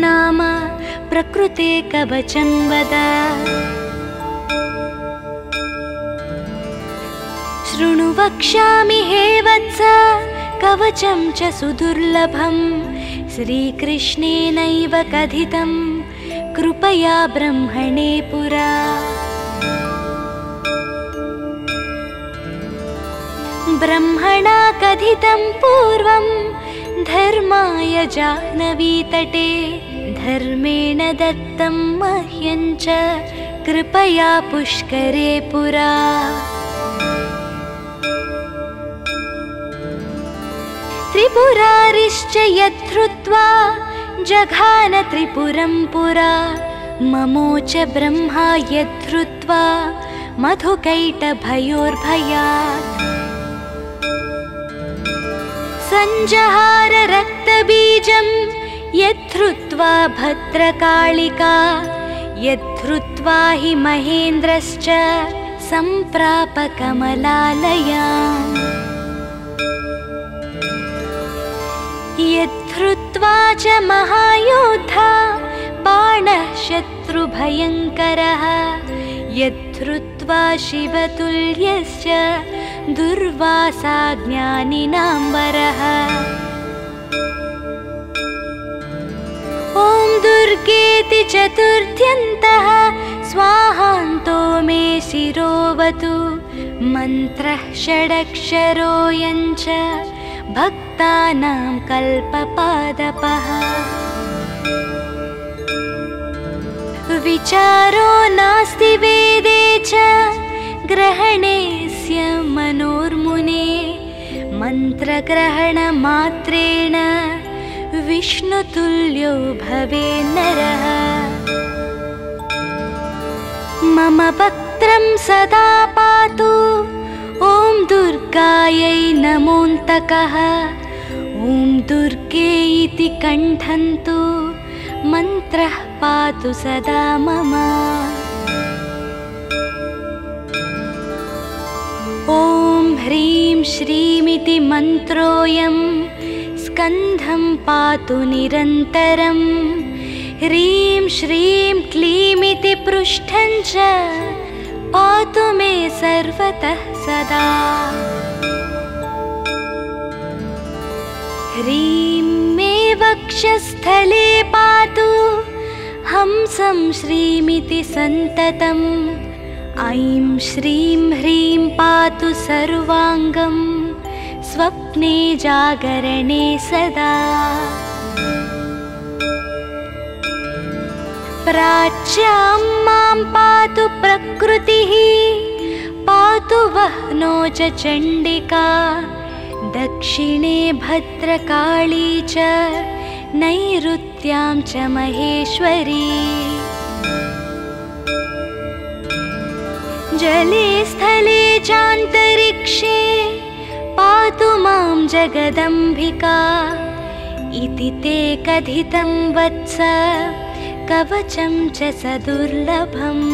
नाम प्रकृते कवचं वद। शृणु वक्ष्यामि हे वत्स कवचं च सुदुर्लभं श्रीकृष्णेनैव कथितं कृपया ब्रह्मणे पुरा। ब्रह्मणा कथितं पूर्वं धर्माय जाह्नवीतटे धर्मेण दत्तं मह्यं च कृपया पुष्करे पुरा। त्रिपुरारिश्च यद्धृत्वा जघान त्रिपुरं पुरा ममोच ब्रह्मा यद्धृत्वा मधुकैटभयोर्भयात् सञ्जहार रक्तबीजं यद्धृत्वा भद्रकालिका यद्धृत्वा हि महेन्द्रश्च सम्प्राप कमलालया यद्धृत्वा च महायोद्धा बाणः शत्रुभयङ्करः यद्धृत्वा शिवतुल्यश्च दुर्वासा ज्ञानिनाम्बरः ॐ दुर्गेति चतुर्थ्यन्तः स्वाहान्तो मे शिरोवतु। मन्त्रः षडक्षरोऽयञ्च भक्तानां कल्पपादपः। विचारो नास्ति वेदे च ग्रहणेस्य मनोर्मुने मन्त्रग्रहणमात्रेण विष्णुतुल्यो भवे नरः। मम वक्त्रं सदा पातु ॐ दुर्गायै नमोऽन्तकः। ॐ दुर्गे इति कण्ठन्तु मन्त्रः पातु सदा मम ॐ ह्रीं श्रीमिति मन्त्रोऽयं स्कन्धं पातु निरन्तरं। ह्रीं श्रीं क्लीमिति पृष्ठं च पातु मे सर्वतः सदा। ह्रीं मे वक्षस्थले पातु हंसं श्रीमिति सन्ततम् ऐं श्रीं ह्रीं पातु सर्वाङ्गं स्वप्ने जागरणे सदा। प्राच्यां मां पातु प्रकृतिः पातु वह्नो च चण्डिका दक्षिणे भद्रकाली च नैऋत्यां च महेश्वरी जले स्थले चान्तरिक्षे पातु मां जगदम्बिका। इति ते कथितं वत्स कवचं च सदुर्लभम्।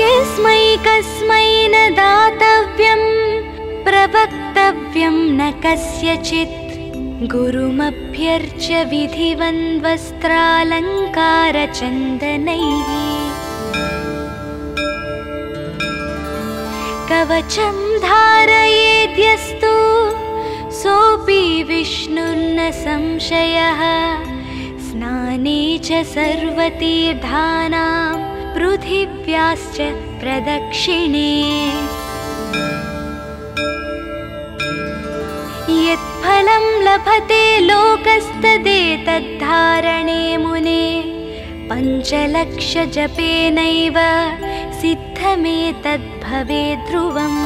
यस्मै कस्मै न दातव्यं प्रवक्तव्यं न कस्यचित् गुरुमभ्यर्च्य विधिवन्वस्त्रालङ्कारचन्दनैः कवचं धारयेद्यस्तु सोऽपि विष्णुर्न संशयः। स्नाने च सर्वतीर्थानां पृथिव्याश्च प्रदक्षिणे यत्फलं लभते लोकस्तदेतद्धारणे मुने। पञ्चलक्षजपेनैव सिद्धमेतद्भवे ध्रुवम्।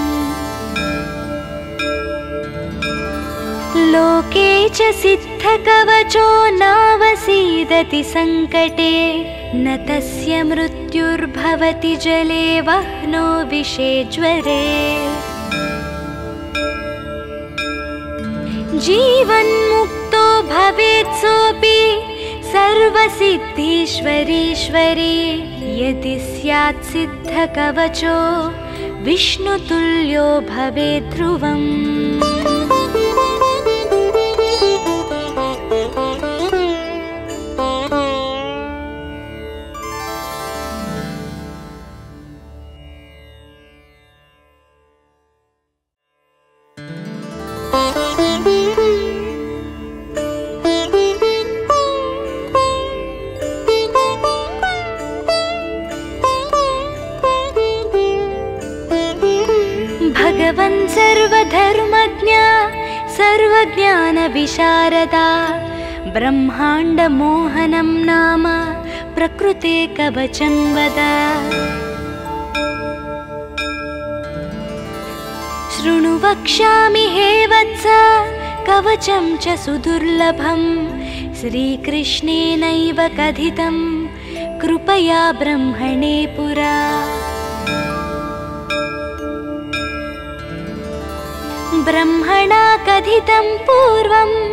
लोके च सिद्धकवचो नावसीदति सङ्कटे। न तस्य मृत्युर्भवति जले वह्नो विषे ज्वरे जीवन्मुक्तो भवेत् सोऽपि सर्वसिद्धीश्वरीश्वरी। यदि स्यात् सिद्धकवचो विष्णुतुल्यो भवेत् ध्रुवम् ब्रह्माण्डमोहनं नाम प्रकृते कवचं वद। शृणु वक्ष्यामि हे वत्स कवचं च सुदुर्लभम् श्रीकृष्णेनैव कथितं कृपया ब्रह्मणे पुरा। ब्रह्मणा कथितं पूर्वं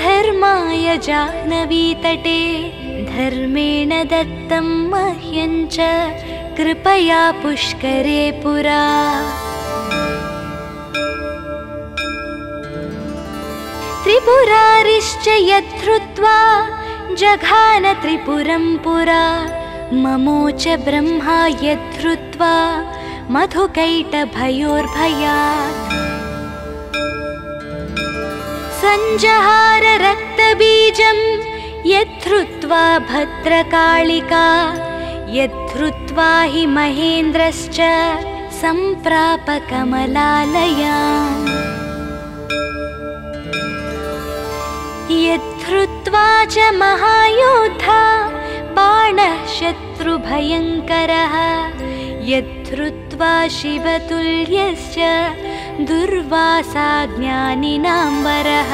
धर्माय जाह्नवीतटे धर्मेण दत्तं मह्यं च कृपया पुष्करे पुरा। त्रिपुरारिश्च यद्धृत्वा जघान त्रिपुरं पुरा। ममोच ब्रह्मा यद्धृत्वा मधुकैटभयोर्भयात् सञ्जहार रक्तबीजं यद्धृत्वा भद्रकालिका यद्धृत्वा हि महेन्द्रश्च सम्प्राप कमलालयाम् यद्धृत्वा च महायोद्धा बाणः शत्रुभयङ्करः यद्धृत्वा शिवतुल्यश्च दुर्वासा ज्ञानिनां वरः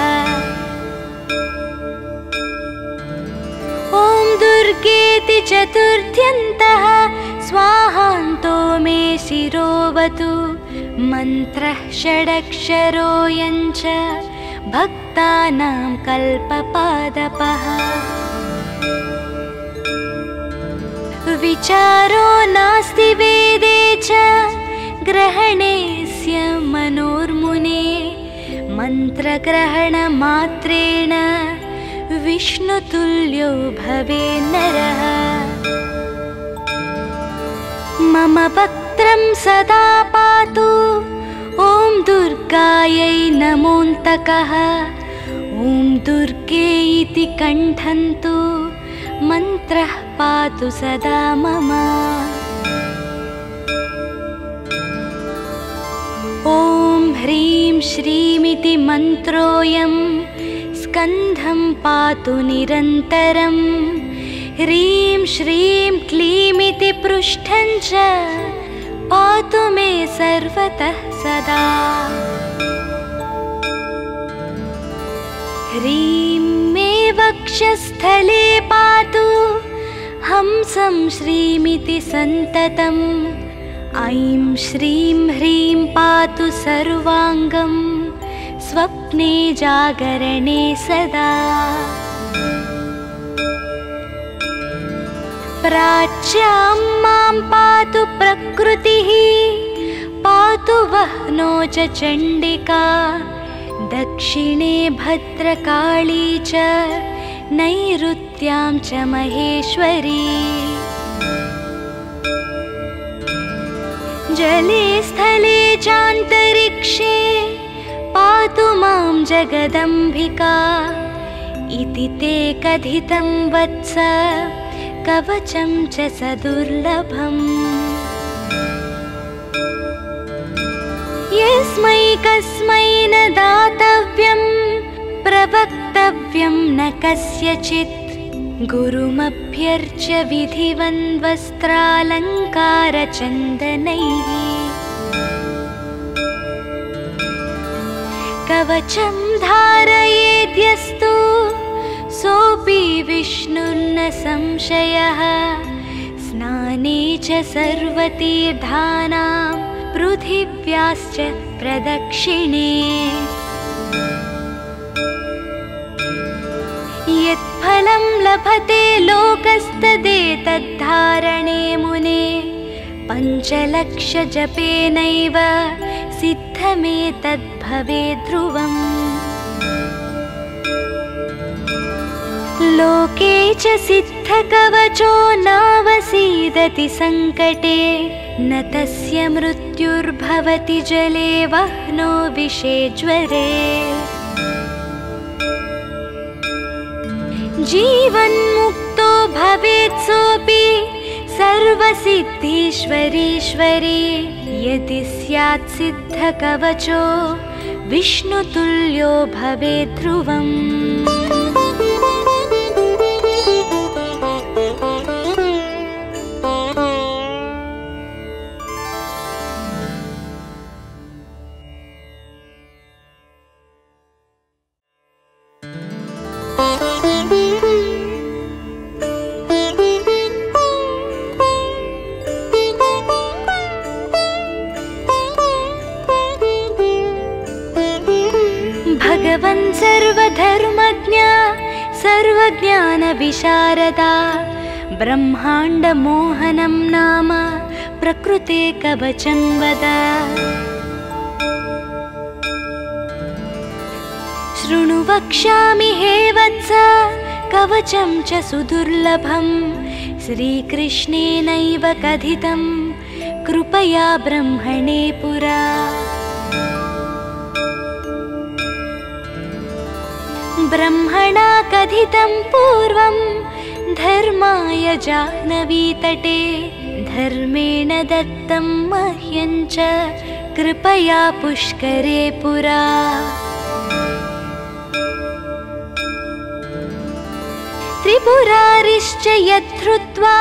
ॐ दुर्गेति चतुर्थ्यन्तः स्वाहान्तो मे शिरोवतु। मन्त्रः षडक्षरोऽयञ्च भक्तानां कल्पपादपः। विचारो नास्ति वेदे च ग्रहणेस्य मनोर्मुने मन्त्रग्रहणमात्रेण विष्णुतुल्यो भवे नरः। मम वक्त्रं सदा पातु ॐ दुर्गायै नमोऽन्तकः। ॐ दुर्गे इति कण्ठन्तु मन्त्रः पातु सदा मम ॐ ह्रीं श्रीमिति मन्त्रोऽयं स्कन्धं पातु निरन्तरम् ह्रीं श्रीं क्लीमिति पृष्ठं च पातु मे सर्वतः सदा। ह्रीं मे वक्षस्थले पातु हंसं श्रीमिति सन्ततम् ऐं श्रीं ह्रीं पातु सर्वाङ्गं स्वप्ने जागरणे सदा। प्राच्यां मां पातु प्रकृतिः पातु वह्नो च चण्डिका दक्षिणे भद्रकाली च नैऋत्यां च महेश्वरी जले स्थले चान्तरिक्षे पातु मां जगदम्बिका। इति ते कथितं वत्स कवचं च सदुर्लभम् यस्मै कस्मै न दातव्यं प्रवक्तव्यं न कस्यचित् गुरुमभ्यर्च्य विधिवन्वस्त्रालङ्कारचन्दनैः कवचं धारयेद्यस्तु सोऽपि विष्णुर्न संशयः। स्नाने च सर्वतीर्थानां पृथिव्याश्च प्रदक्षिणे फलं लभते लोकस्तदेतद्धारणे मुने। पञ्चलक्षजपेनैव सिद्धमेतद्भवे ध्रुवम्। लोके च सिद्धकवचो नावसीदति सङ्कटे न तस्य मृत्युर्भवति जले वह्नो विषे ज्वरे जीवन्मुक्तो भवेत् सोऽपि सर्वसिद्धीश्वरीश्वरी। यदि स्यात् सिद्धकवचो विष्णुतुल्यो भवेत् ध्रुवम् सर्वधर्मज्ञा सर्वज्ञानविशारदा ब्रह्माण्डमोहनं नाम प्रकृते कवचं वद शृणु वक्ष्यामि हे वत्स कवचं च सुदुर्लभं श्रीकृष्णेनैव कथितं कृपया ब्रह्मणे पुरा ब्रह्मणा कथितं पूर्वं धर्माय जाह्नवीतटे धर्मेण दत्तं मह्यं च कृपया पुष्करे पुरा। त्रिपुरारिश्च यद्धृत्वा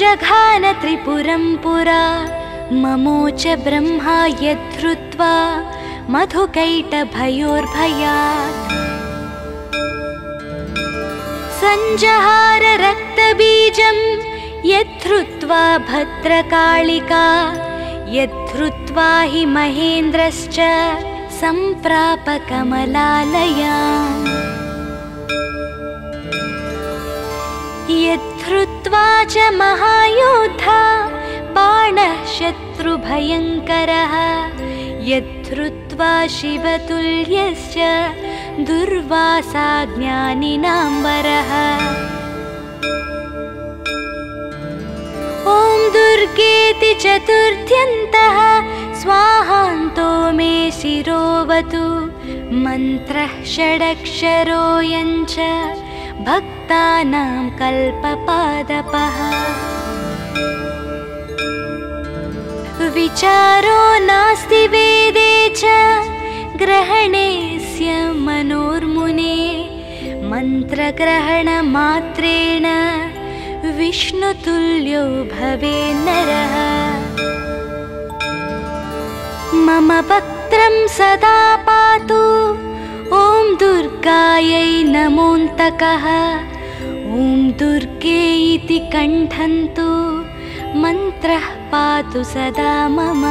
जघान त्रिपुरं पुरा ममोच ब्रह्मा यद्धृत्वा मधुकैटभयोर्भयात् सञ्जहार रक्तबीजं यद्धृत्वा भद्रकालिका यद्धृत्वा हि महेन्द्रश्च सम्प्राप कमलालयाम् यद्धृत्वा च महायोद्धा बाणः शत्रुभयङ्करः यद्धृत्वा शिवतुल्यश्च दुर्वासा ज्ञानिनाम्बरः ॐ दुर्गेति चतुर्थ्यन्तः स्वाहान्तो मे शिरोवतु। मन्त्रः षडक्षरोऽयञ्च भक्तानां कल्पपादपः। विचारो नास्ति वेदे च ग्रहणेस्य मनोर्मुने मन्त्रग्रहणमात्रेण विष्णुतुल्यो भवे नरः। मम वक्त्रं सदा पातु ॐ दुर्गायै नमोऽन्तकः। ॐ दुर्गे इति कण्ठन्तु मन्त्रः पातु सदा मम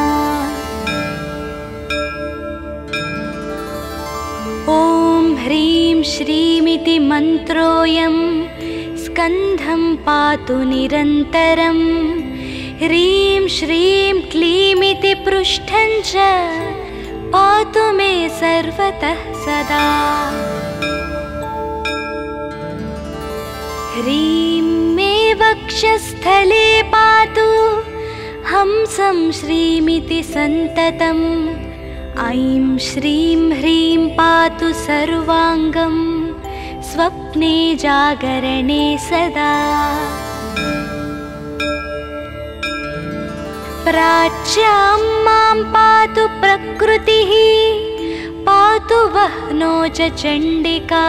ॐ ह्रीं श्रीमिति मन्त्रोऽयं स्कन्धं पातु निरन्तरं। ह्रीं श्रीं क्लीमिति पृष्ठं च पातु मे सर्वतः सदा। ह्रीं मे वक्षस्थले पातु हंसं श्रीमिति सन्ततम् ऐं श्रीं ह्रीं पातु सर्वाङ्गं स्वप्ने जागरणे सदा। प्राच्यां मां पातु प्रकृतिः पातु वह्नो च चण्डिका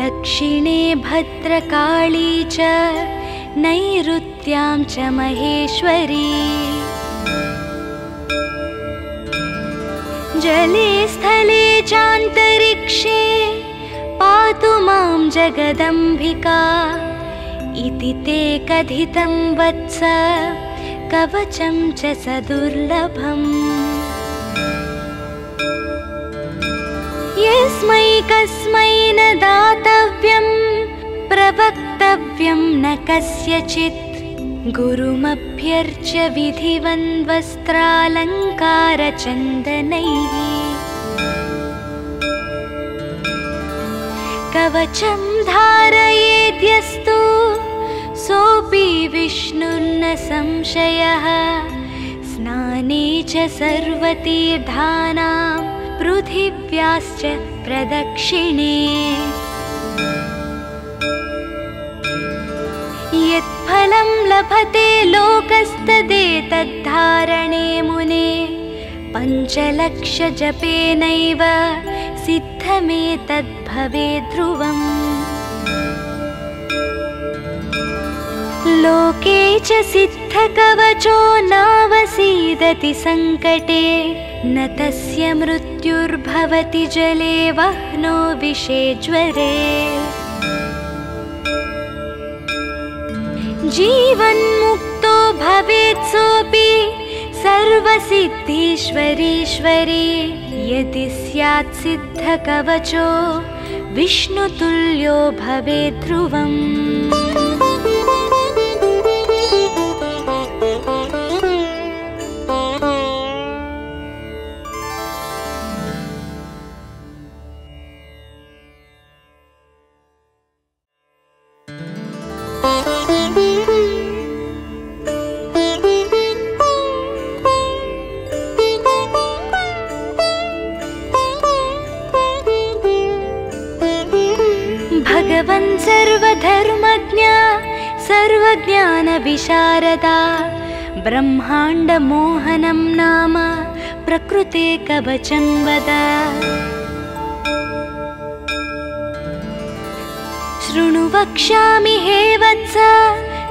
दक्षिणे भद्रकाली च नैऋत्यां च महेश्वरी जले स्थले चान्तरिक्षे पातु मां जगदम्बिका। इति ते कथितं वत्स कवचं च सदुर्लभम् यस्मै कस्मै न दातव्यं प्रवक्तव्यं न कस्यचित् गुरुमभ्यर्च्य विधिवन्वस्त्रालङ्कारचन्दनैः। कवचं धारयेद्यस्तु सोऽपि विष्णुर्न संशयः। स्नाने च सर्वतीर्धानां पृथिव्याश्च प्रदक्षिणे यत्फलं लभते लोकस्तदेतद्धारणे मुने। पञ्चलक्षजपेनैव सिद्धमेतद्भवे ध्रुवम्। लोके च सिद्धकवचो नावसीदति सङ्कटे। न तस्य मृत्युर्भवति जले वह्नो विषे ज्वरे जीवन्मुक्तो भवेत् सोऽपि सर्वसिद्धीश्वरीश्वरी। यदि स्यात् सिद्धकवचो विष्णुतुल्यो भवेत् ध्रुवम् ब्रह्माण्डमोहनं नाम प्रकृते कवचं वद। शृणु वक्ष्यामि हे वत्स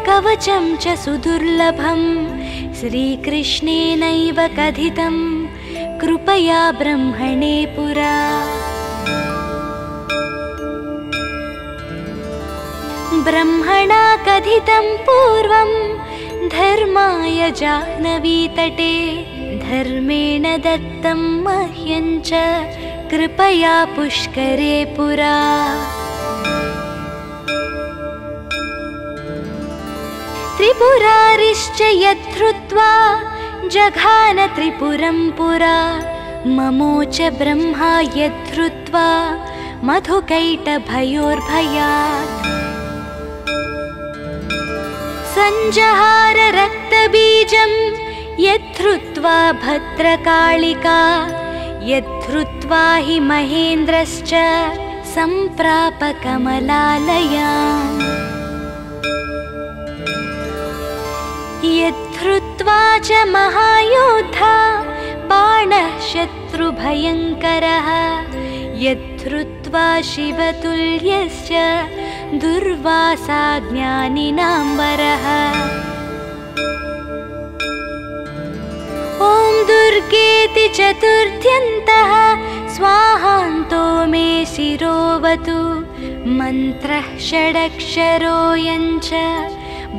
कवचं च सुदुर्लभं। श्रीकृष्णेनैव कथितं कृपया ब्रह्मणे पुरा। ब्रह्मणा कथितं पूर्वं धर्माय जाह्नवीतटे धर्मेण दत्तं मह्यं च कृपया पुष्करे पुरा। त्रिपुरारिश्च यद्धृत्वा जघान त्रिपुरं पुरा। ममोच ब्रह्मा यद्धृत्वा मधुकैटभयोर्भयात् सञ्जहार रक्तबीजं यद्धृत्वा भद्रकालिका यद्धृत्वा हि महेन्द्रश्च सम्प्राप कमलालयाम् यद्धृत्वा च महायोद्धा बाणः शत्रुभयङ्करः यद्धृत्वा शिवतुल्यश्च दुर्वासा ज्ञानिनाम्बरः ॐ दुर्गेति चतुर्थ्यन्तः स्वाहान्तो मे शिरोवतु मन्त्रः षडक्षरोऽयञ्च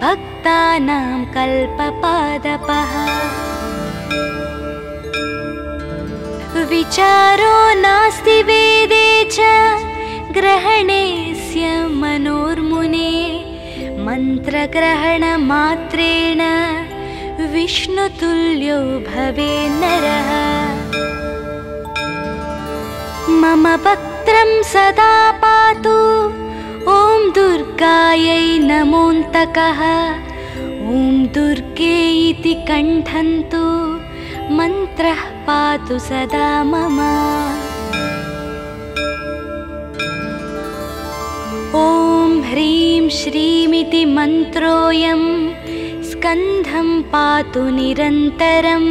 भक्तानां कल्पपादपः विचारो नास्ति वेदे च ग्रहणेस्य मनोर्मुने मन्त्रग्रहणमात्रेण विष्णुतुल्यो भवे नरः। मम वक्त्रं सदा पातु ॐ दुर्गायै नमोऽन्तकः। ॐ दुर्गे इति कण्ठन्तु मन्त्रः पातु सदा मम। ॐ ह्रीं श्रीमिति मन्त्रोऽयं स्कन्धं पातु निरन्तरं।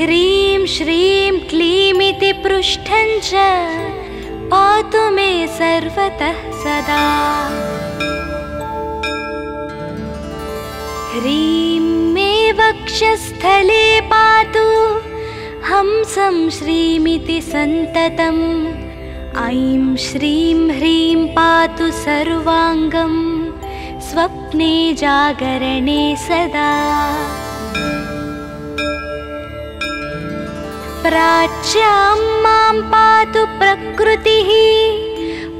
ह्रीं श्रीं क्लीमिति पृष्ठं च पातु मे सर्वतः सदा। ह्रीं मे वक्षस्थले पातु हंसं श्रीमिति सन्ततम् ऐं श्रीं ह्रीं पातु सर्वाङ्गं स्वप्ने जागरणे सदा। प्राच्यां मां पातु प्रकृतिः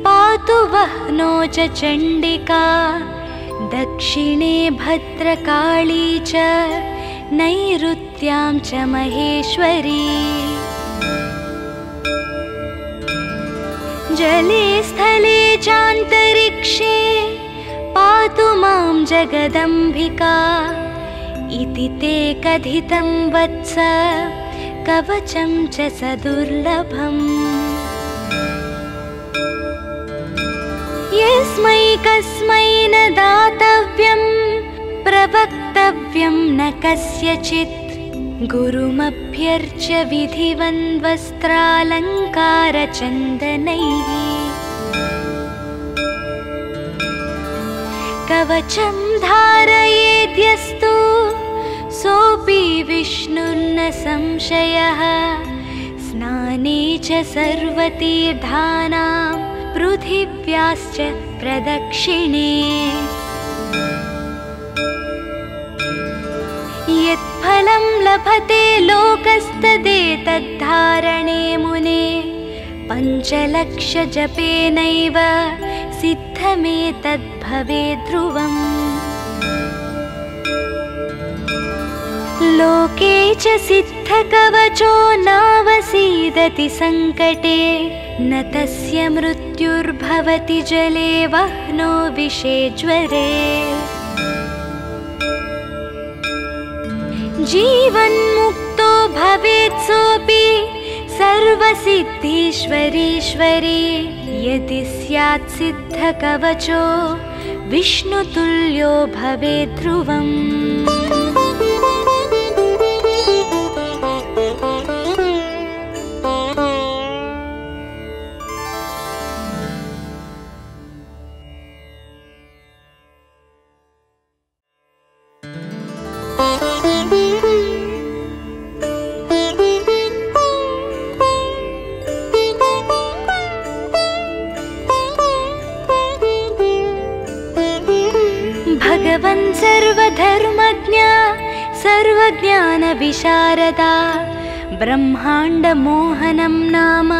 पातु वह्नो च चण्डिका दक्षिणे भद्रकाली च नैऋत्यां च महेश्वरी। जले स्थले चान्तरिक्षे पातु मां जगदम्बिका। इति ते कथितं वत्स कवचं च सदुर्लभम् यस्मै कस्मै न दातव्यं प्रवक्तव्यं न कस्यचित् गुरुमभ्यर्च्य विधिवन्वस्त्रालङ्कारचन्दनैः कवचं धारयेद्यस्तु सोऽपि विष्णुर्न संशयः। स्नाने च सर्वतीर्थानां पृथिव्याश्च प्रदक्षिणे यत्फलं लभते लोकस्तदेतद्धारणे मुने। पञ्चलक्षजपेनैव सिद्धमेतद्भवे ध्रुवम्। लोके च सिद्धकवचो नावसीदति सङ्कटे न तस्य मृत्युर्भवति जले वह्नो विषे ज्वरे जीवन्मुक्तो भवेत् सोऽपि सर्वसिद्धीश्वरीश्वरी। यदि स्यात् सिद्धकवचो विष्णुतुल्यो भवेत् ध्रुवम् ब्रह्माण्डमोहनं नाम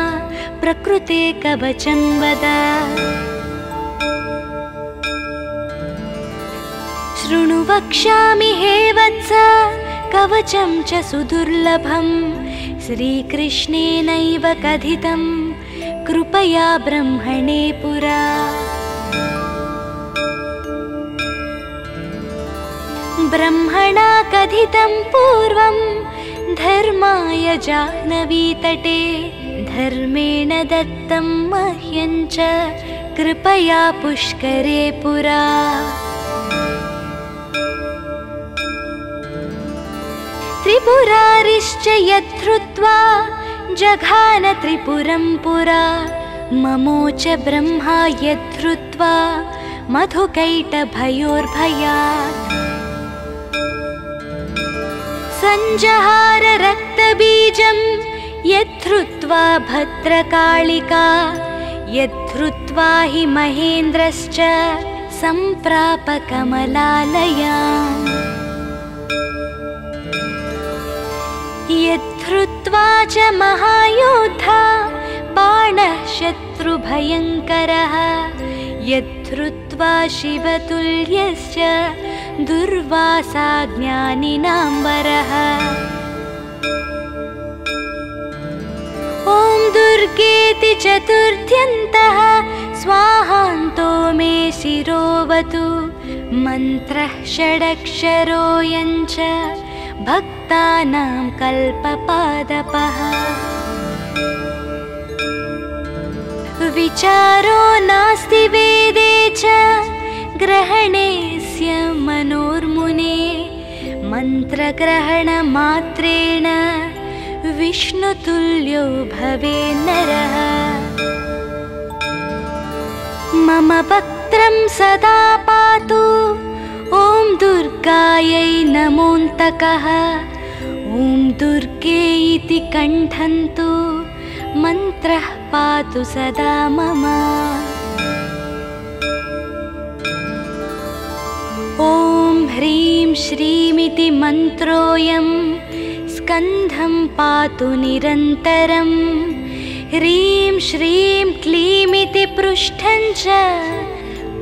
प्रकृते कवचं वद। शृणु वक्ष्यामि हे वत्स कवचं च सुदुर्लभं। श्रीकृष्णेनैव कथितं कृपया ब्रह्मणे पुरा। ब्रह्मणा कथितं पूर्वं धर्माय जाह्नवीतटे धर्मेण दत्तं मह्यं च कृपया पुष्करे पुरा। त्रिपुरारिश्च यद्धृत्वा जघान त्रिपुरं पुरा। ममोच ब्रह्मा यद्धृत्वा मधुकैटभयोर्भयात् सञ्जहार रक्तबीजं यद्धृत्वा हि महेन्द्रश्च सम्प्राप कमलालयाम् यद्धृत्वा च महायोद्धा बाणः शत्रुभयङ्करः यद्धृत्वा शिवतुल्यश्च दुर्वासा ज्ञानिनाम्बरः ॐ दुर्गेति चतुर्थ्यन्तः स्वाहान्तो मे शिरोवतु मन्त्रः षडक्षरोऽयञ्च भक्तानां कल्पपादपः विचारो नास्ति वेदे च ग्रहणेस्य मनोर्मुने मन्त्रग्रहणमात्रेण विष्णुतुल्यो भवे नरः। मम वक्त्रं सदा पातु ॐ दुर्गायै नमोऽन्तकः। ॐ दुर्गे इति कण्ठन्तु मन्त्रः पातु सदा मम। ॐ ह्रीं श्रीमिति मन्त्रोऽयं स्कन्धं पातु निरन्तरं। ह्रीं श्रीं क्लीमिति पृष्ठं च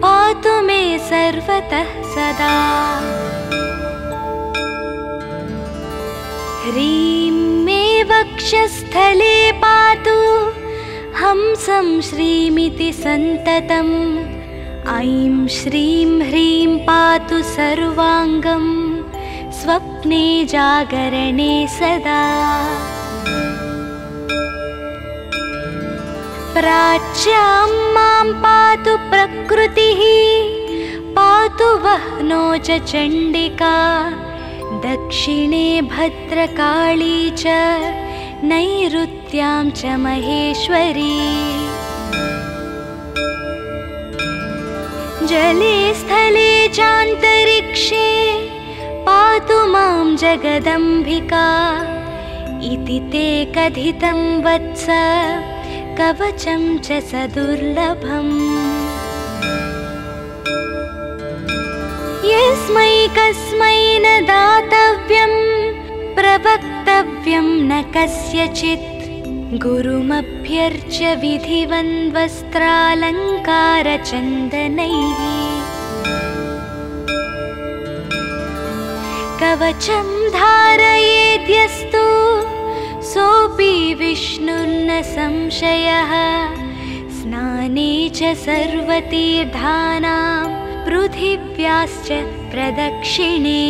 पातु मे सर्वतः सदा। ह्रीं मे वक्षस्थले पातु हंसं श्रीमिति सन्ततम्। ऐं श्रीं ह्रीं पातु सर्वाङ्गं। स्वप्ने जागरणे सदा। प्राच्यां मां पातु प्रकृतिः। पातु वह्नो च चण्डिका। दक्षिणे भद्रकाली च नैऋत्यां च महेश्वरी। जले स्थले चान्तरिक्षे पातु मां जगदम्बिका। इति ते कथितं वत्स कवचं च सदुर्लभम् यस्मै कस्मै न दातव्यं प्रवक्तव्यं न कस्यचित् गुरुमभ्यर्च्य विधिवन्वस्त्रालङ्कारचन्दनैः कवचं धारयेद्यस्तु सोऽपि विष्णुर्न संशयः। स्नाने च सर्वतीर्थानां पृथिव्याश्च प्रदक्षिणे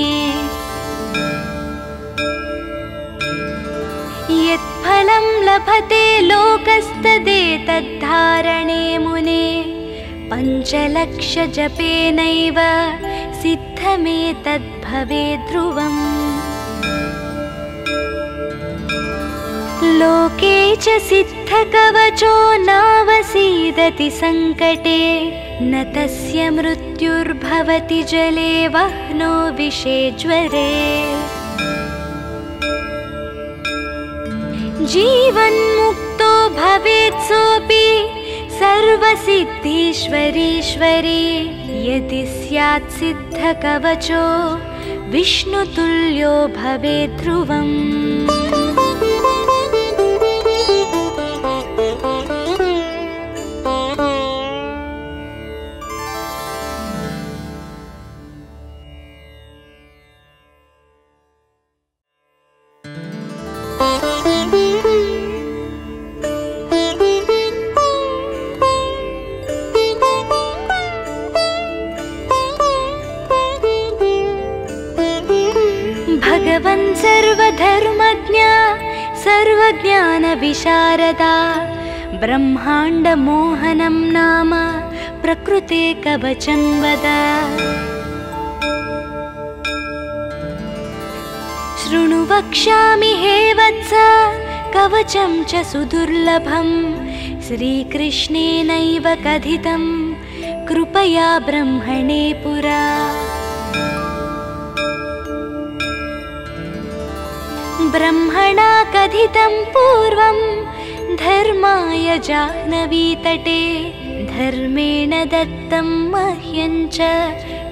यत्फलं लभते लोकस्तदेतद्धारणे मुने। पञ्चलक्षजपेनैव सिद्धमेतद्भवे ध्रुवम्। लोके च सिद्धकवचो नावसीदति सङ्कटे न तस्य मृत्युर्भवति जले वह्नो विषे ज्वरे जीवन्मुक्तो भवेत् सोऽपि सर्वसिद्धीश्वरीश्वरी। यदि स्यात् सिद्धकवचो विष्णुतुल्यो भवेत् ध्रुवम् ब्रह्माण्डमोहनं नाम प्रकृते कवचं वद। शृणु वक्ष्यामि हे वत्स कवचं च सुदुर्लभं श्रीकृष्णेनैव कथितं कृपया ब्रह्मणे पुरा। ब्रह्मणा कथितं पूर्वं धर्माय जाह्नवीतटे धर्मेण दत्तं मह्यं च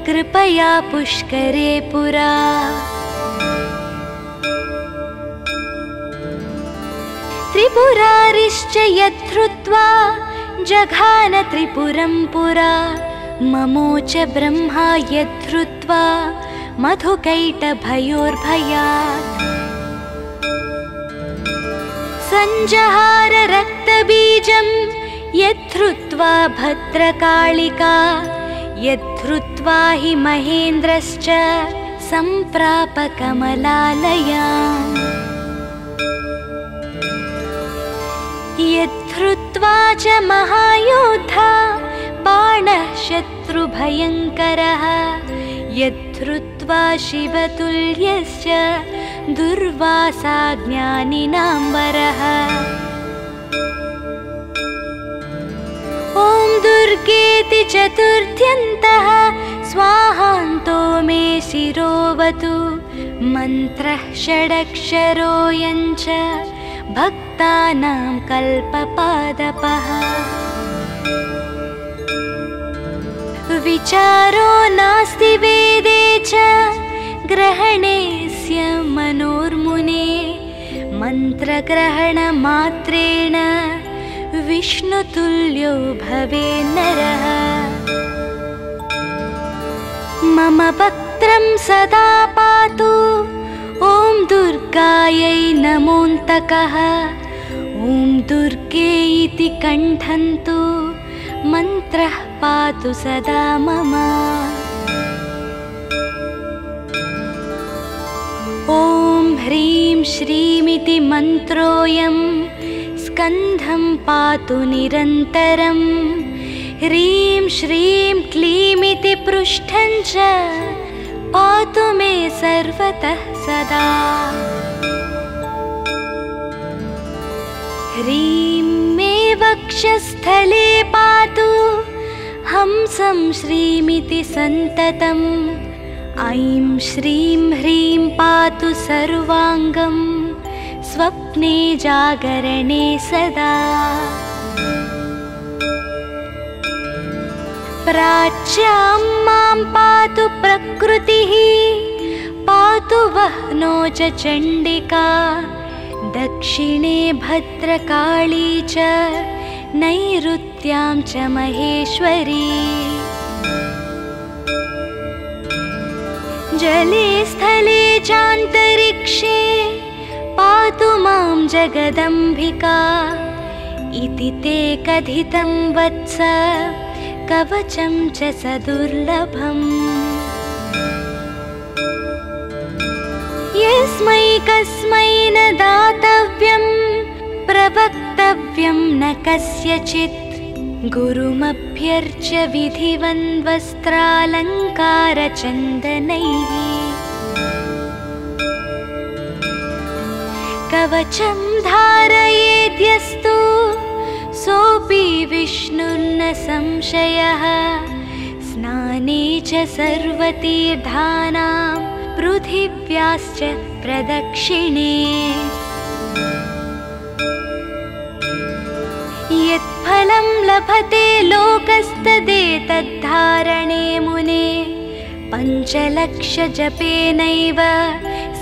कृपया पुष्करे पुरा। त्रिपुरारिश्च यद्धृत्वा जघान त्रिपुरं पुरा। ममोच ब्रह्मा यद्धृत्वा मधुकैटभयोर्भयात् सञ्जहार रक्तबीजं यद्धृत्वा भद्रकालिका यद्धृत्वा हि महेन्द्रश्च सम्प्राप कमलालयाम् यद्धृत्वा च महायोद्धा बाणः शत्रुभयङ्करः यद्धृत्वा शिवतुल्यश्च दुर्वासा ज्ञानिनां वरः ॐ दुर्गेति चतुर्थ्यन्तः स्वाहान्तो मे शिरोवतु। मन्त्रः षडक्षरोऽयञ्च भक्तानां कल्पपादपः। विचारो नास्ति वेदे च मनोर्मुने मन्त्रग्रहणमात्रेण विष्णुतुल्यो भवे नरः। मम वक्त्रं सदा पातु ॐ दुर्गायै नमोऽन्तकः। ॐ दुर्गे इति कण्ठन्तु मन्त्रः पातु सदा मम श्रीमिति मन्त्रोऽयं स्कन्धं पातु निरन्तरम् ह्रीं श्रीं क्लीमिति पृष्ठं च पातु मे सर्वतः सदा। ह्रीं मे वक्षस्थले पातु हंसं श्रीमिति सन्ततम् ऐं श्रीं ह्रीं पातु सर्वाङ्गं स्वप्ने जागरणे सदा। प्राच्यां मां पातु प्रकृतिः पातु वह्नो च चण्डिका दक्षिणे भद्रकाली च नैऋत्यां च महेश्वरी जले स्थले चान्तरिक्षे पातु मां जगदम्बिका। इति ते कथितं वत्स कवचं च सदुर्लभम् यस्मै कस्मै न दातव्यं प्रवक्तव्यं न कस्यचित् गुरुमभ्यर्च्य विधिवन्वस्त्रालङ्कारचन्दनैः। कवचं धारयेद्यस्तु सोऽपि विष्णुर्न संशयः। स्नाने च सर्वतीर्थानां पृथिव्याश्च प्रदक्षिणे लभते लोकस्तदेतद्धारणे मुने। पञ्चलक्षजपेनैव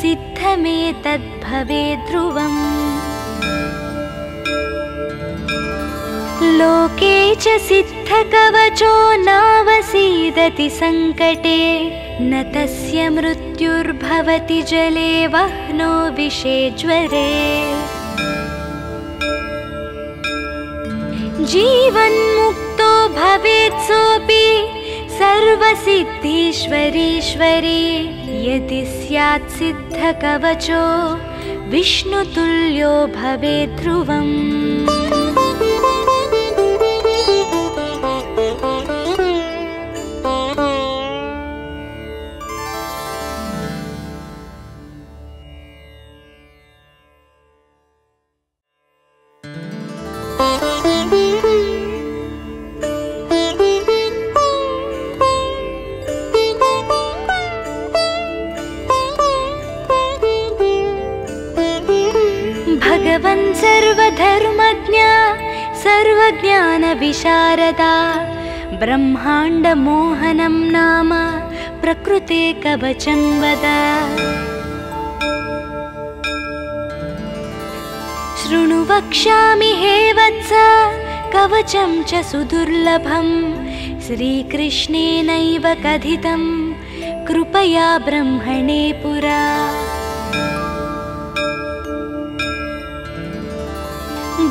सिद्धमेतद्भवे ध्रुवम्। लोके च सिद्धकवचो नावसीदति सङ्कटे। न तस्य मृत्युर्भवति जले वह्नो विषे ज्वरे जीवन्मुक्तो भवेत् सोऽपि सर्वसिद्धीश्वरीश्वरी। यदि स्यात् सिद्धकवचो विष्णुतुल्यो भवेत् ध्रुवम् ब्रह्माण्डमोहनं नाम प्रकृते कवचं वद। शृणु वक्ष्यामि हे वत्स कवचं च सुदुर्लभं श्रीकृष्णेनैव कथितं कृपया ब्रह्मणे पुरा।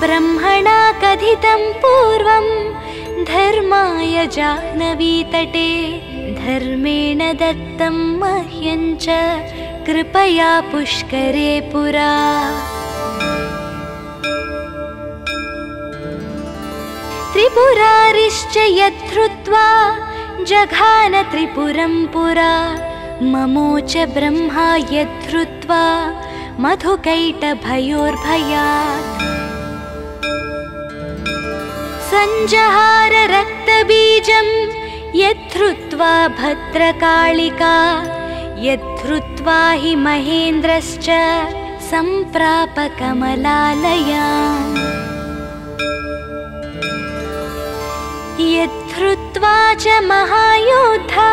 ब्रह्मणा कथितं पूर्वं धर्माय जाह्नवीतटे धर्मेण दत्तं मह्यं च कृपया पुष्करे पुरा। त्रिपुरारिश्च यद्धृत्वा जघान त्रिपुरं पुरा। ममोच ब्रह्मा यद्धृत्वा मधुकैटभयोर्भयात् सञ्जहार रक्तबीजं यद्धृत्वा भद्रकालिका यद्धृत्वा हि महेन्द्रश्च सम्प्राप कमलालयाम् यद्धृत्वा च महायोद्धा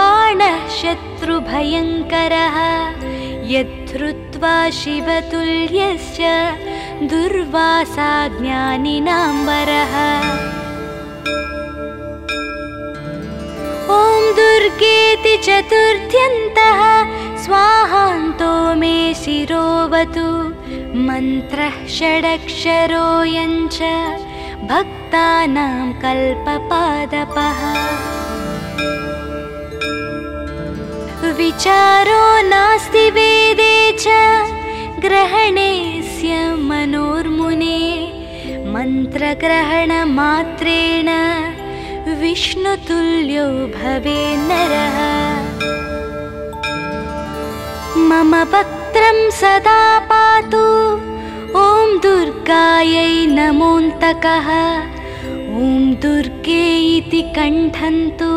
बाणः शत्रुभयङ्करः यद्धृत्वा शिवतुल्यस्य दुर्वासा ज्ञानिनां वरः ॐ दुर्गेति चतुर्थ्यन्तः स्वाहान्तो मे शिरोवतु मन्त्रः षडक्षरोऽयञ्च भक्तानां कल्पपादपः विचारो नास्ति वेदे च ग्रहणेस्य मनोर्मुने मन्त्रग्रहणमात्रेण विष्णुतुल्यो भवे नरः। मम वक्त्रं सदा पातु ॐ दुर्गायै नमोऽन्तकः ॐ दुर्गे इति कण्ठन्तु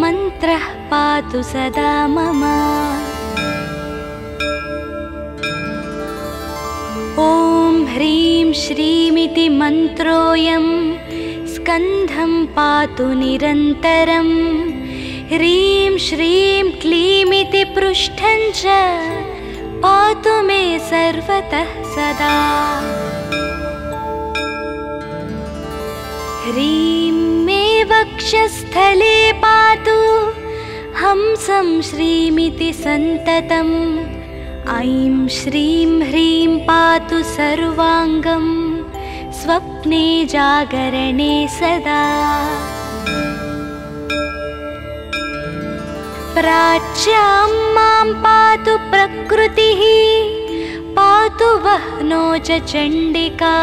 मन्त्रः पातु सदा मम। ॐ ह्रीं श्रीमिति मन्त्रोऽयं स्कन्धं पातु निरन्तरं। ह्रीं श्रीं क्लीमिति पृष्ठं च पातु मे सर्वतः सदा। ह्रीं वक्षस्थले पातु हंसं श्रीमिति सन्ततम् ऐं श्रीं ह्रीं पातु सर्वाङ्गं स्वप्ने जागरणे सदा। प्राच्यां मां पातु प्रकृतिः पातु वह्नो च चण्डिका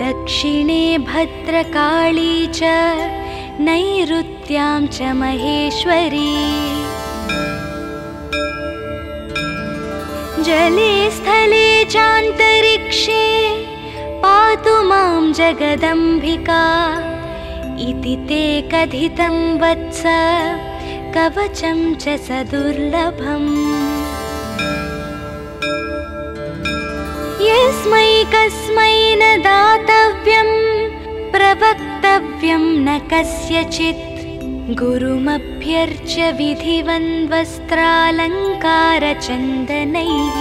दक्षिणे भद्रकाली च नैऋत्यां च महेश्वरी। जले स्थले चान्तरिक्षे पातु मां जगदम्बिका। इति ते कथितं वत्स कवचं च सदुर्लभम् यस्मै कस्मै न दातव्यं प्रवक्तव्यं न कस्यचित्। गुरुमभ्यर्च्य विधिवन्वस्त्रालङ्कारचन्दनैः।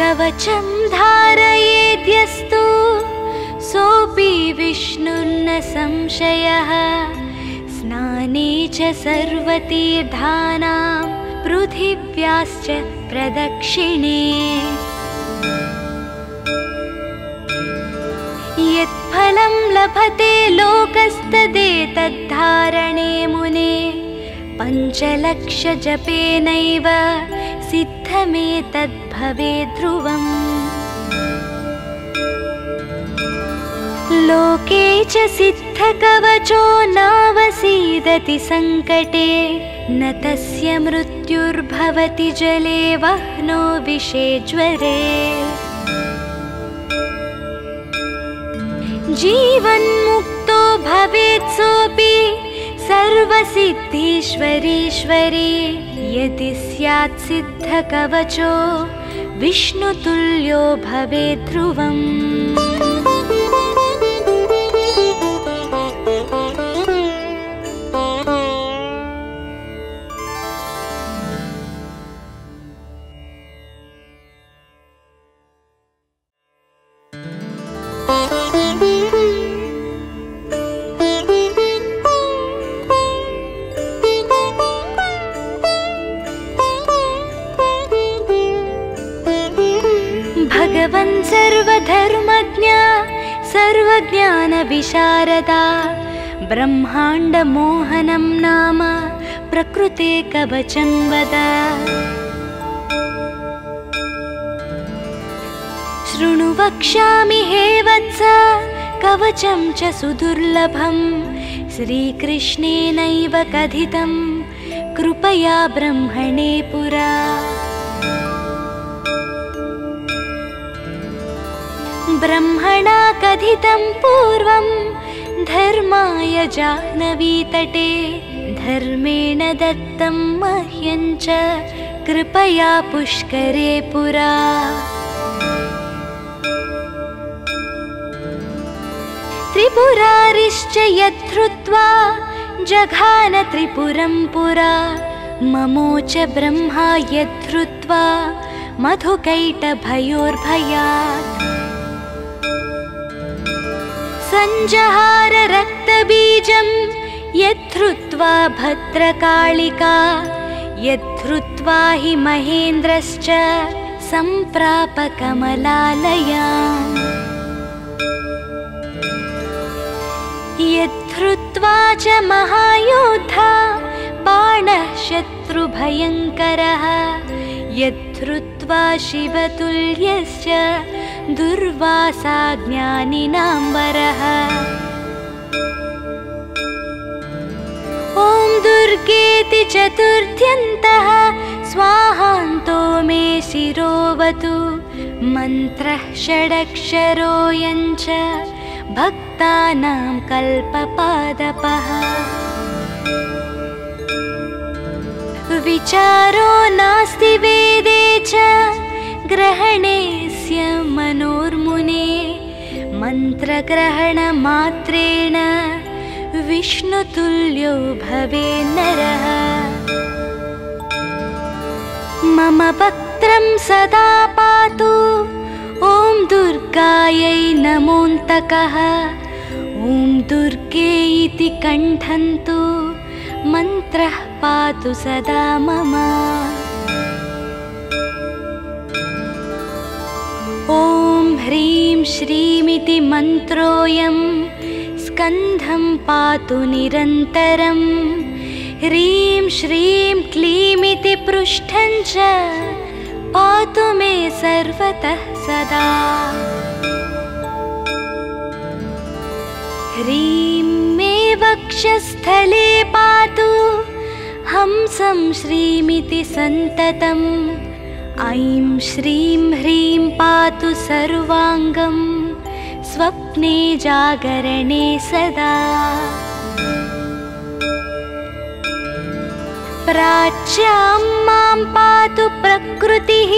कवचं धारयेद्यस्तु सोऽपि विष्णुर्न संशयः। स्नाने च सर्वतीर्थानां पृथिव्याश्च प्रदक्षिणे। यत्फलं लभते लोकस्तदेतद्धारणे मुने। पञ्चलक्षजपेनैव सिद्धमेतद्भवे ध्रुवम्। लोके च सिद्धकवचो नावसीदति सङ्कटे। न तस्य मृत्युर्भवति जले वह्नो विषे ज्वरे। जीवन्मुक्तो भवेत् सोऽपि सर्वसिद्धीश्वरीश्वरी। यदि स्यात् सिद्धकवचो विष्णुतुल्यो भवेत् ध्रुवम् ब्रह्माण्डमोहनं नाम प्रकृते कवचं वद। शृणु वक्ष्यामि हे वत्स कवचं च सुदुर्लभं। श्रीकृष्णेनैव कथितं कृपया ब्रह्मणे पुरा। ब्रह्मणा कथितं पूर्वं धर्माय जाह्नवीतटे धर्मेण दत्तं मह्यं च कृपया पुष्करे पुरा। त्रिपुरारिश्च यद्धृत्वा जघान त्रिपुरं पुरा। ममोच ब्रह्मा यद्धृत्वा मधुकैटभयोर्भयात् सञ्जहार रक्तबीजं यद्धृत्वा भद्रकालिका यद्धृत्वा हि महेन्द्रश्च सम्प्राप कमलालया यद्धृत्वा च महायोद्धा बाणः शत्रुभयङ्करः यद्धृत्वा शिवतुल्यश्च दुर्वासा ज्ञानिनाम्बरः ॐ दुर्गेति चतुर्थ्यन्तः स्वाहान्तो मे शिरोवतु। मन्त्रः षडक्षरोऽयञ्च भक्तानां कल्पपादपः विचारो नास्ति वेदे च ग्रहणेस्य मनोर्मुने मन्त्रग्रहणमात्रेण विष्णुतुल्यो भवे नरः। मम वक्त्रं सदा पातु ॐ दुर्गायै नमोऽन्तकः ॐ दुर्गे इति कण्ठन्तु मन्त्रः पातु सदा मम। ॐ ह्रीं श्रीमिति मन्त्रोऽयं स्कन्धं पातु निरन्तरम् ह्रीं श्रीं क्लीमिति पृष्ठं च पातु मे सर्वतः सदा। ह्रीं मे वक्षस्थले पातु हंसं श्रीमिति सन्ततम्। ऐं श्रीं ह्रीं पातु सर्वाङ्गं स्वप्ने जागरणे सदा। प्राच्यां मां पातु प्रकृतिः।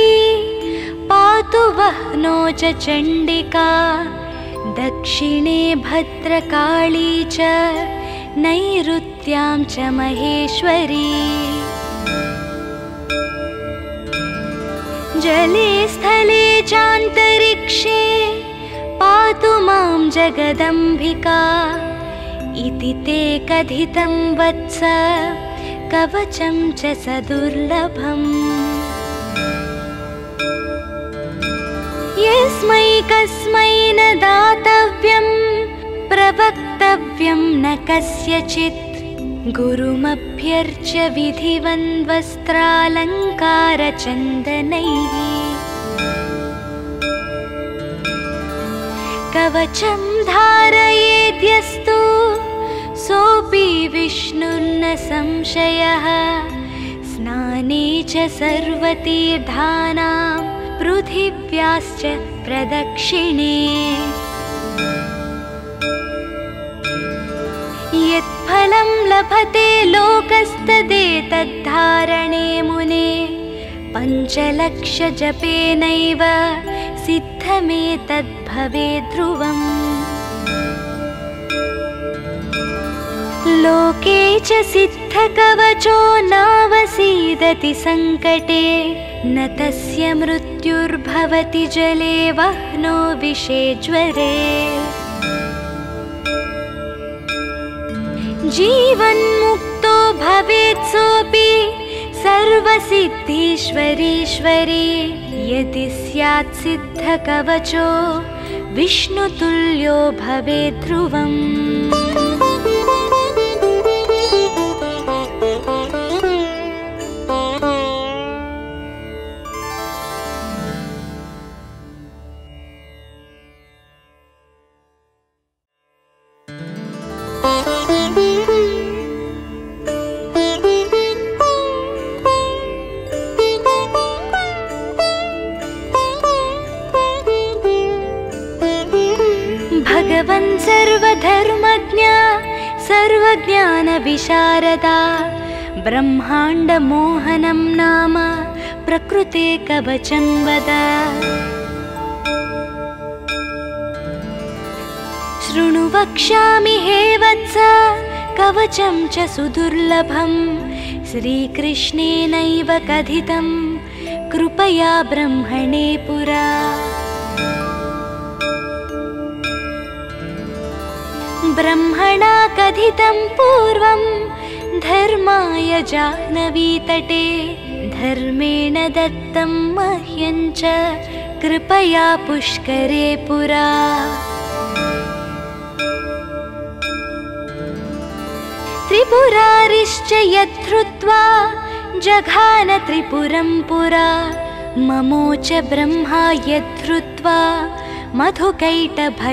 पातु वह्नो च चण्डिका। दक्षिणे भद्रकाली च नैऋत्यां च महेश्वरी। जले स्थले चान्तरिक्षे पातु मां जगदम्बिका। इति ते कथितं वत्स कवचं च सदुर्लभम् यस्मै कस्मै न दातव्यं प्रवक्तव्यं न कस्यचित् गुरुमभ्यर्च्य विधिवन्वस्त्रालङ्कारचन्दनैः कवचं धारयेद्यस्तु सोऽपि विष्णुर्न संशयः। स्नाने च सर्वतीर्थानां पृथिव्याश्च प्रदक्षिणे यत्फलं लभते लोकस्तदेतद्धारणे मुने। पञ्चलक्षजपेनैव सिद्धमेतद्भवे ध्रुवम्। लोके च सिद्धकवचो नावसीदति सङ्कटे। न तस्य मृत्युर्भवति जले वह्नो विषे ज्वरे जीवन्मुक्तो भवेत् सोऽपि सर्वसिद्धीश्वरीश्वरी। यदि स्यात् सिद्धकवचो विष्णुतुल्यो भवेत् ध्रुवम् ब्रह्माण्डमोहनं नाम प्रकृते कवचं वद। शृणु वक्ष्यामि हे वत्स कवचं च सुदुर्लभं श्रीकृष्णेनैव कथितं कृपया ब्रह्मणे पुरा। ब्रह्मणा कथितं पूर्वं धर्माय जाह्नवीतटे धर्मेण दत्तं मह्यञ्च कृपया पुष्करे पुरा। त्रिपुरारिश्च यद्धृत्वा जघान त्रिपुरं पुरा। ममोच ब्रह्मा यद्धृत्वा मधुकैटभयोर्भयात्।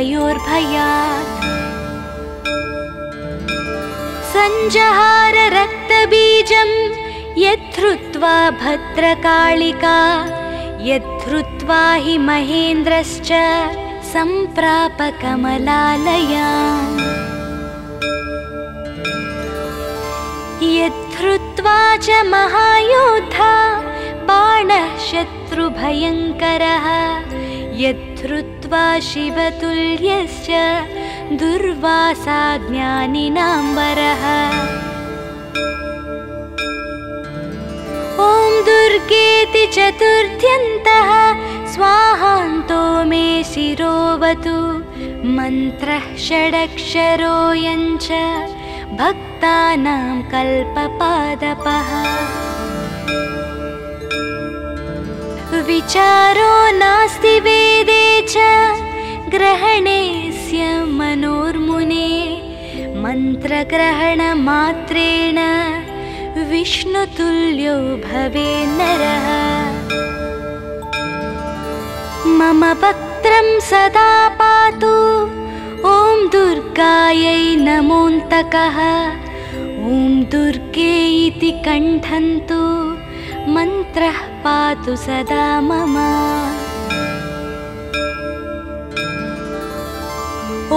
सञ्जहार यद्धृत्वा भद्रकालिका यद्धृत्वा हि महेन्द्रश्च सम्प्राप कमलालयाम् यद्धृत्वा च महायोद्धा बाणः शत्रुभयङ्करः यद्धृत्वा शिवतुल्यश्च दुर्वासा ज्ञानिनाम्बरः ॐ दुर्गेति चतुर्थ्यन्तः स्वाहान्तो मे शिरोवतु। मन्त्रः षडक्षरोऽयञ्च भक्तानां कल्पपादपः। विचारो नास्ति वेदे च ग्रहणेस्य मनोर्मुने। मन्त्रग्रहणमात्रेण विष्णुतुल्यो भवे नरः। मम वक्त्रं सदा पातु। ॐ दुर्गायै नमोऽन्तकः। ॐ दुर्गे इति कण्ठन्तु। मन्त्रः पातु सदा मम।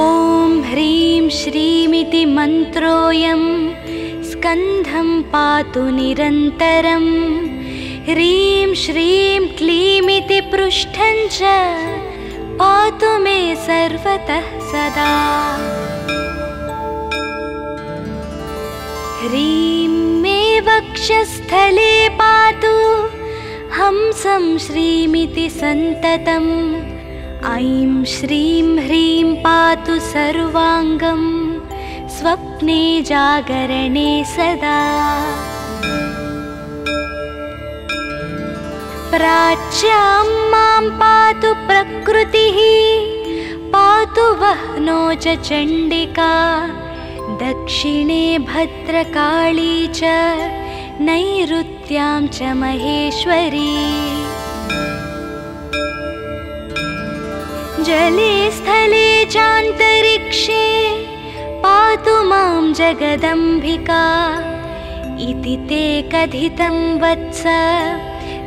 ॐ ह्रीं श्रीमिति मन्त्रोऽयं स्कन्धं पातु निरन्तरं। ह्रीं श्रीं क्लीमिति पृष्ठं च पातु मे सर्वतः सदा। ह्रीं मे वक्षस्थले पातु हंसं श्रीमिति सन्ततम्। ऐं श्रीं ह्रीं पातु सर्वाङ्गं स्वप्ने जागरणे सदा। प्राच्यां मां पातु प्रकृतिः पातु वह्नो च चण्डिका दक्षिणे भद्रकाली च नैऋत्यां च महेश्वरी। जले स्थले चान्तरिक्षे पातु मां जगदम्बिका। इति ते कथितं वत्स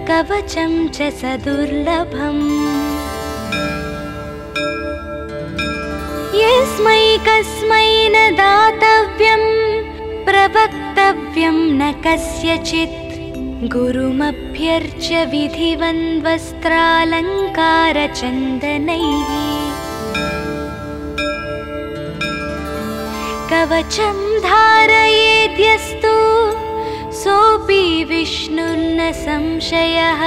कवचं च सदुर्लभम् यस्मै कस्मै न दातव्यं प्रवक्तव्यं न कस्यचित्। गुरुमभ्यर्च्य विधिवन्वस्त्रालङ्कारचन्दनैः कवचं धारयेद्यस्तु सोऽपि विष्णुर्न संशयः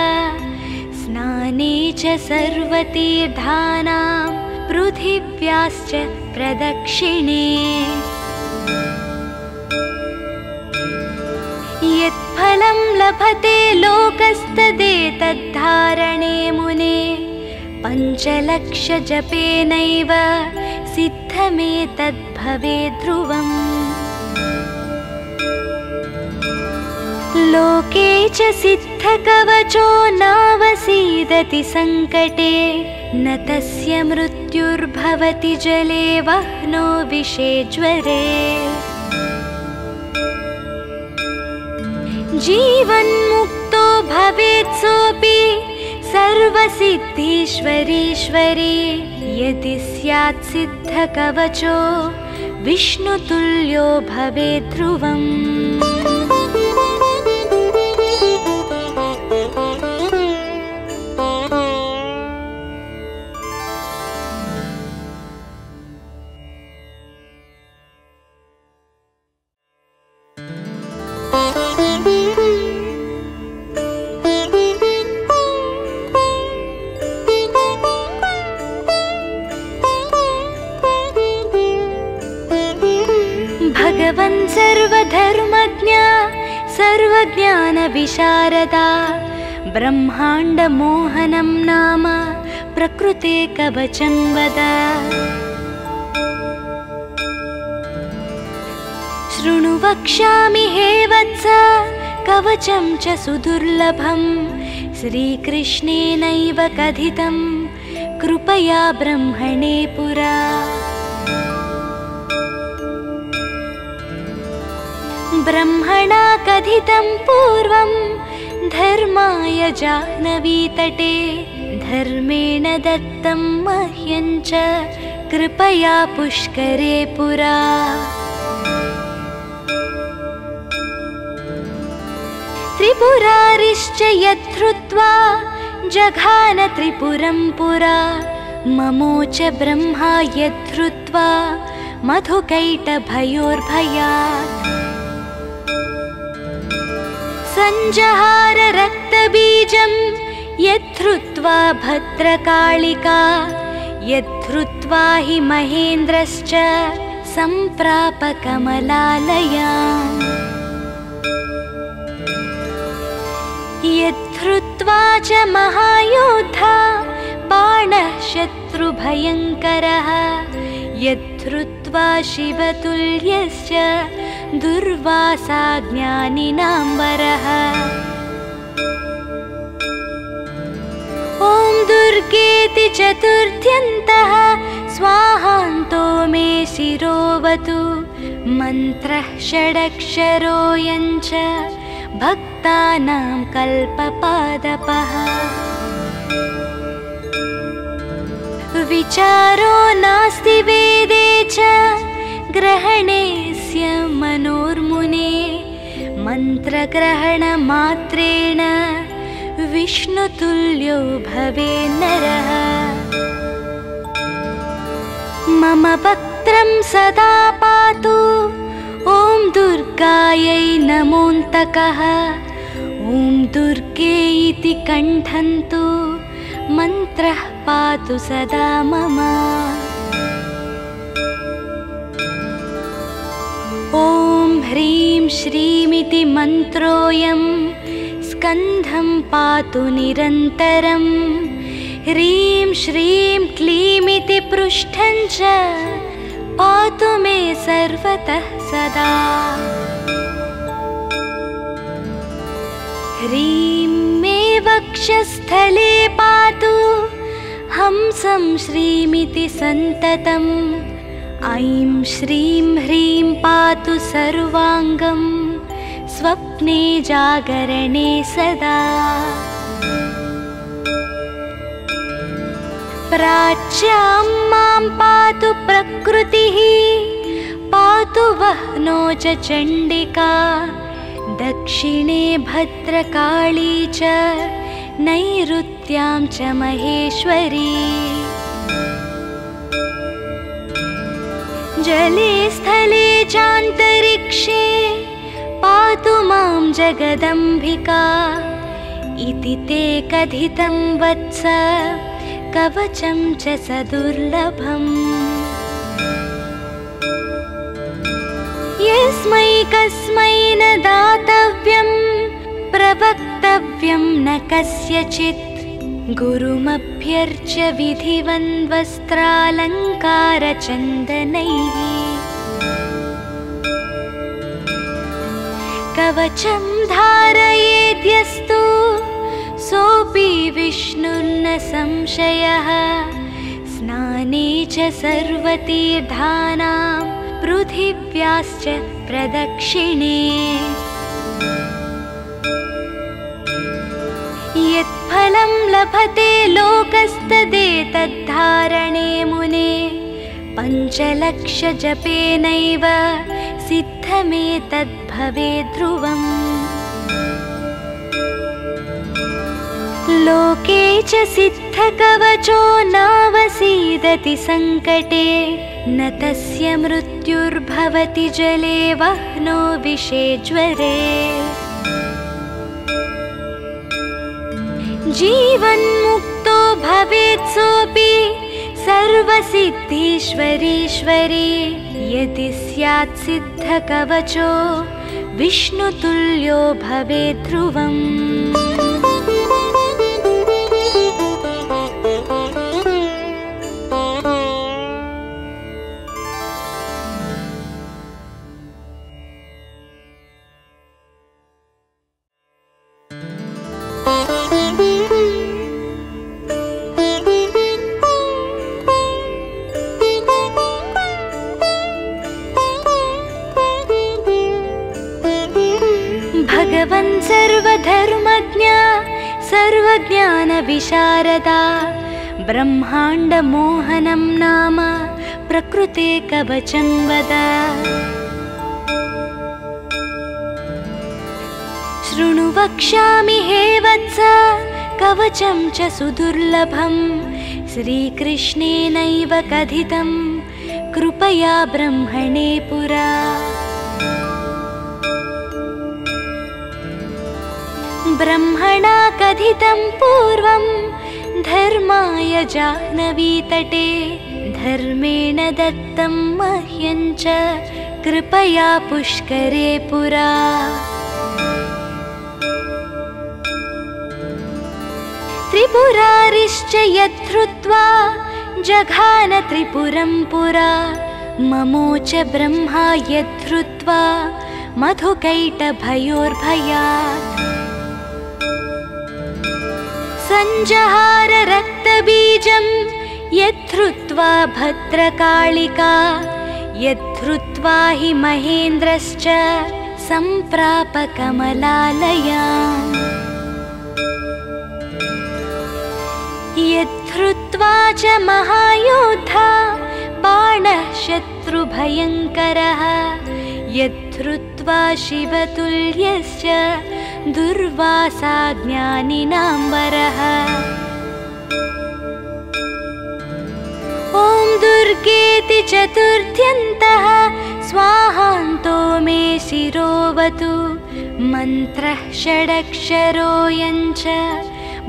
स्नाने च सर्वतीर्थानां पृथिव्याश्च प्रदक्षिणे। यत्फलं लभते लोकस्तदेतद्धारणे मुने। पञ्चलक्षजपेनैव सिद्धमेतद्भवे ध्रुवम्। लोके च सिद्धकवचो नावसीदति सङ्कटे न तस्य मृत्युर्भवति जले वह्नो विषे ज्वरे। जीवन्मुक्तो भवेत् सोऽपि सर्वसिद्धीश्वरीश्वरी यदि स्यात् सिद्धकवचो विष्णुतुल्यो भवेत् ध्रुवम् कवचं वद। शृणु वक्ष्यामि हे वत्स कवचं च सुदुर्लभं श्रीकृष्णेनैव कथितं कृपया ब्रह्मणे पुरा। ब्रह्मणा कथितं पूर्वं धर्माय जाह्नवीतटे धर्मेण दत्तं मह्यं च कृपया पुष्करे पुरा। त्रिपुरारिश्च यद्धृत्वा जघान त्रिपुरं पुरा। ममोच ब्रह्मा यद्धृत्वा मधुकैटभयोर्भयात् सञ्जहार रक्तबीजं यद्धृत्वा भद्रकालिका यद्धृत्वा हि महेन्द्रश्च सम्प्राप कमलालयाम् यद्धृत्वा च महायोद्धा बाणः शत्रुभयङ्करः यद्धृत्वा शिवतुल्यश्च दुर्वासा ज्ञानिनाम्बरः ॐ दुर्गेति चतुर्थ्यन्तः स्वाहान्तो मे शिरोवतु। मन्त्रः षडक्षरोऽयञ्च भक्तानां कल्पपादपः। विचारो नास्ति वेदे च ग्रहणेस्य मनोर्मुने। मन्त्रग्रहणमात्रेण विष्णुतुल्यो भवे नरः मम वक्त्रं सदा पातु। ॐ दुर्गायै नमोऽन्तकः। ॐ दुर्गे इति कण्ठन्तु। मन्त्रः पातु सदा मम। ॐ ह्रीं श्रीमिति मन्त्रोऽयं स्कन्धं पातु निरन्तरं। ह्रीं श्रीं क्लीमिति पृष्ठं च पातु मे सर्वतः सदा। ह्रीं मे वक्षस्थले पातु हंसं श्रीमिति सन्ततम्। ऐं श्रीं ह्रीं पातु सर्वाङ्गं स्वप्ने जागरणे सदा। प्राच्यां मां पातु प्रकृतिः पातु वह्नो च चण्डिका दक्षिणे भद्रकाली च नैऋत्यां च महेश्वरी। जले स्थले चान्तरिक्षे पातु मां जगदम्बिका। इति ते कथितं वत्स कवचं च सदुर्लभम् यस्मै कस्मै न दातव्यं प्रवक्तव्यं न कस्यचित्। गुरुमभ्यर्च्य विधिवन्वस्त्रालङ्कारचन्दनैः कवचं धारयेद्यस्तु। सोऽपि विष्णुर्न संशयः स्नाने च सर्वतीर्थानां पृथिव्याश्च प्रदक्षिणे। यत्फलं लभते लोकस्तदेतद्धारणे मुने। पञ्चलक्षजपेनैव सिद्धमेतद्भवे ध्रुवम्। लोके च सिद्धकवचो नावसीदति सङ्कटे न तस्य मृत्युर्भवति जले वह्नो विषे ज्वरे। जीवन्मुक्तो भवेत् सोऽपि सर्वसिद्धीश्वरीश्वरी यदि स्यात् सिद्धकवचो विष्णुतुल्यो भवे ध्रुवम् शृणु वक्ष्यामि हे वत्स कवचं च सुदुर्लभम् श्रीकृष्णेनैव कथितं कृपया ब्रह्मणे पुरा। ब्रह्मणा कथितं पूर्वं धर्माय जाह्नवीतटे धर्मेण दत्तं मह्यं च कृपया पुष्करे पुरा। त्रिपुरारिश्च यद्धृत्वा जघान त्रिपुरं पुरा। ममोच ब्रह्मा यद्धृत्वा मधुकैटभयोर्भयात् सञ्जहार रक्तबीजं यद्धृत्वा भद्रकालिका यद्धृत्वा हि महेन्द्रश्च सम्प्राप कमलालयाम् यद्धृत्वा च महायोद्धा बाणः शत्रुभयङ्करः यद्धृत्वा शिवतुल्यश्च दुर्वासा ज्ञानिनां वरः ॐ दुर्गेति चतुर्थ्यन्तः स्वाहान्तो मे शिरोवतु। मन्त्रः षडक्षरोऽयञ्च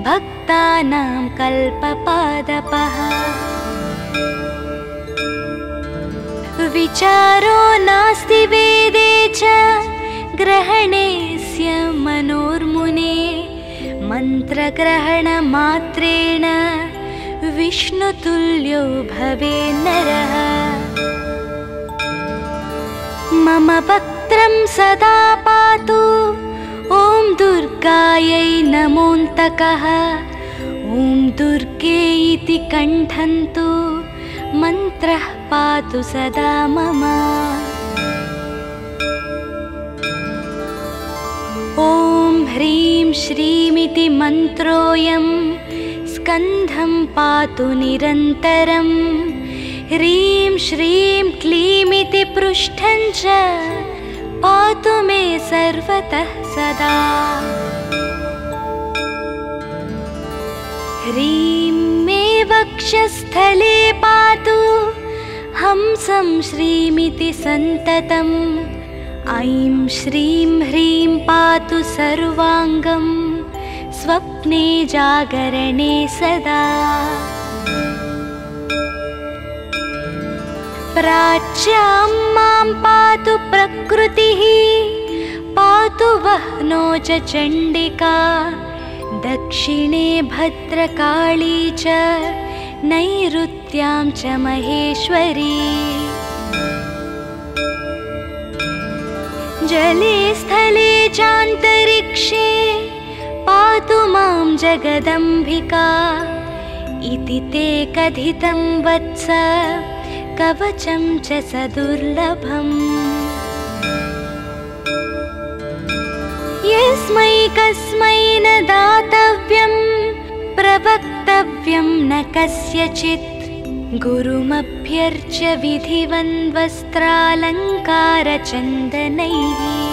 भक्तानां कल्पपादपः। विचारो नास्ति वेदे च ग्रहणेस्य मनोर्मुने। मन्त्रग्रहणमात्रेण विष्णुतुल्यो भवे नरः। मम वक्त्रं सदा पातु। ॐ दुर्गायै नमोऽन्तकः। ॐ दुर्गे इति कण्ठन्तु। मन्त्रः पातु सदा मम। ॐ ह्रीं श्रीमिति मन्त्रोऽयं स्कन्धं पातु निरन्तरम् ह्रीं श्रीं क्लीमिति पृष्ठं च पातु मे सर्वतः सदा। ह्रीं मे वक्षस्थले पातु हंसं श्रीमिति सन्ततम्। ऐं श्रीं ह्रीं पातु सर्वाङ्गं स्वप्ने जागरणे सदा। प्राच्यां मां पातु प्रकृतिः पातु वह्नो च चण्डिका दक्षिणे भद्रकाली च नैऋत्यां च महेश्वरी। जले स्थले चान्तरिक्षे पातु मां जगदम्बिका। इति ते कथितं वत्स कवचं च सदुर्लभम् यस्मै कस्मै न दातव्यं प्रवक्तव्यं न कस्यचित्। गुरुमभ्यर्च्य विधिवन्वस्त्रालङ्कारचन्दनैः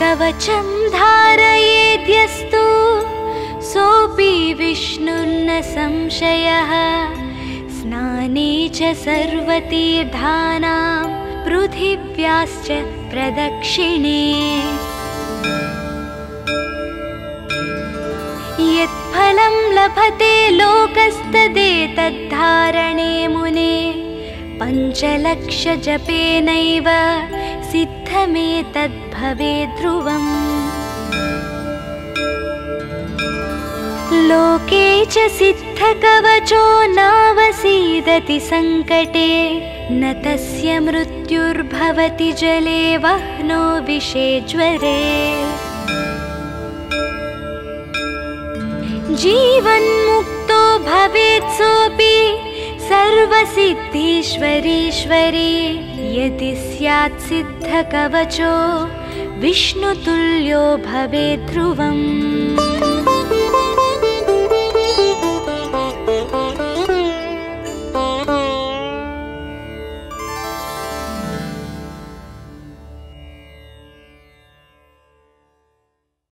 कवचं धारयेद्यस्तु सोऽपि विष्णुर्न संशयः। स्नाने च सर्वतीर्थानां पृथिव्याश्च प्रदक्षिणे। यत्फलं लभते लोकस्तदेतद्धारणे मुने। पञ्चलक्षजपेनैव सिद्धमेतद्भवे ध्रुवम्। लोके च सिद्धकवचो नावसीदति सङ्कटे न तस्य मृत्युर्भवति जले वह्नो विषे ज्वरे। जीवन्मुक्तो भवेत् सोऽपि सर्वसिद्धीश्वरीश्वरी यदि स्यात् सिद्धकवचो विष्णुतुल्यो भवेत् ध्रुवम्